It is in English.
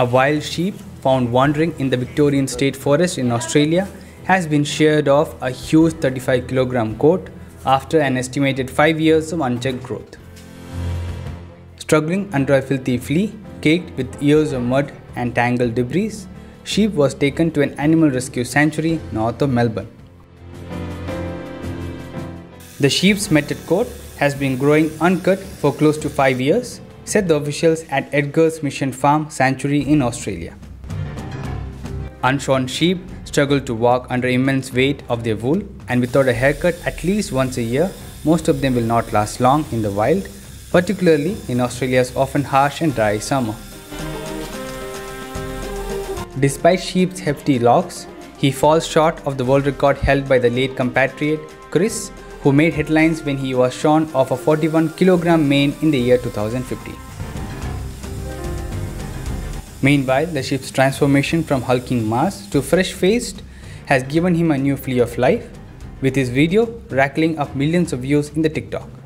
A wild sheep found wandering in the Victorian State Forest in Australia has been sheared off a huge 35 kilogram coat after an estimated 5 years of unchecked growth. Struggling under a filthy fleece, caked with years of mud and tangled debris, sheep was taken to an animal rescue sanctuary north of Melbourne. The sheep's matted coat has been growing uncut for close to 5 years said the officials at Edgar's Mission Farm Sanctuary in Australia. Unshorn sheep struggle to walk under immense weight of their wool and without a haircut at least once a year, most of them will not last long in the wild, particularly in Australia's often harsh and dry summer. Despite sheep's hefty locks, he falls short of the world record held by the late compatriot Chris who made headlines when he was shorn of a 41 kilogram mane in the year 2015. Meanwhile, the ship's transformation from hulking mass to fresh faced has given him a new fleece of life, with his video rackling up millions of views in the TikTok.